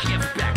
give back.